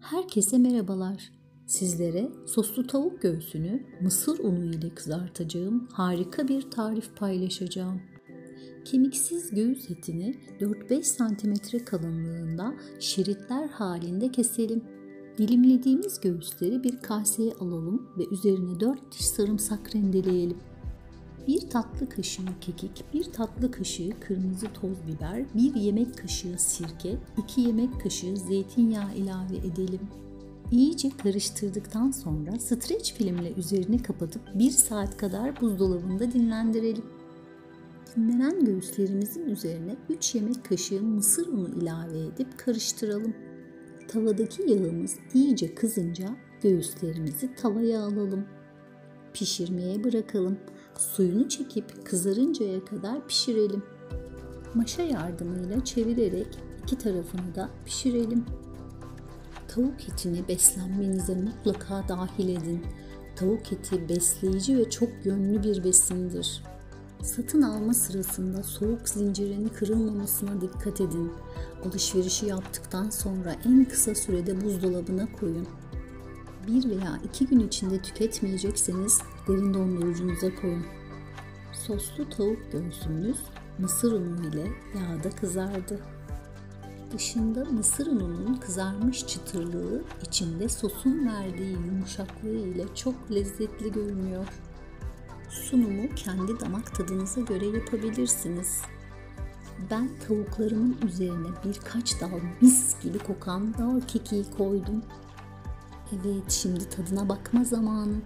Herkese merhabalar. Sizlere soslu tavuk göğsünü mısır unu ile kızartacağım harika bir tarif paylaşacağım. Kemiksiz göğüs etini 4-5 cm kalınlığında şeritler halinde keselim. Dilimlediğimiz göğüsleri bir kaseye alalım ve üzerine 4 diş sarımsak rendeleyelim. 1 tatlı kaşığı kekik, 1 tatlı kaşığı kırmızı toz biber, 1 yemek kaşığı sirke, 2 yemek kaşığı zeytinyağı ilave edelim. İyice karıştırdıktan sonra streç filmle üzerini kapatıp 1 saat kadar buzdolabında dinlendirelim. Dinlenen göğüslerimizin üzerine 3 yemek kaşığı mısır unu ilave edip karıştıralım. Tavadaki yağımız iyice kızınca göğüslerimizi tavaya alalım. Pişirmeye bırakalım. Suyunu çekip kızarıncaya kadar pişirelim. Maşa yardımıyla çevirerek iki tarafını da pişirelim. Tavuk etini beslenmenize mutlaka dahil edin. Tavuk eti besleyici ve çok yönlü bir besindir. Satın alma sırasında soğuk zincirin kırılmamasına dikkat edin. Alışverişi yaptıktan sonra en kısa sürede buzdolabına koyun. Bir veya iki gün içinde tüketmeyecekseniz derin dondurucunuza koyun. Soslu tavuk göğsümüz mısır unu ile yağda kızardı. Dışında mısır ununun kızarmış çıtırlığı, içinde sosun verdiği yumuşaklığı ile çok lezzetli görünüyor. Sunumu kendi damak tadınıza göre yapabilirsiniz. Ben tavuklarımın üzerine birkaç dal mis gibi kokan dal kekiği koydum. Evet, şimdi tadına bakma zamanı.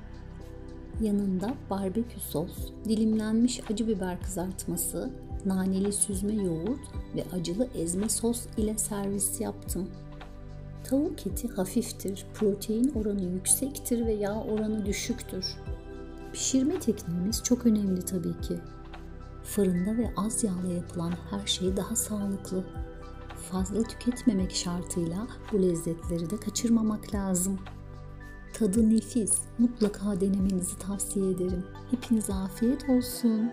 Yanında barbekü sos, dilimlenmiş acı biber kızartması, naneli süzme yoğurt ve acılı ezme sos ile servis yaptım. Tavuk eti hafiftir, protein oranı yüksektir ve yağ oranı düşüktür. Pişirme tekniğimiz çok önemli tabii ki. Fırında ve az yağla yapılan her şey daha sağlıklı. Fazla tüketmemek şartıyla bu lezzetleri de kaçırmamak lazım. Tadı nefis. Mutlaka denemenizi tavsiye ederim. Hepinize afiyet olsun.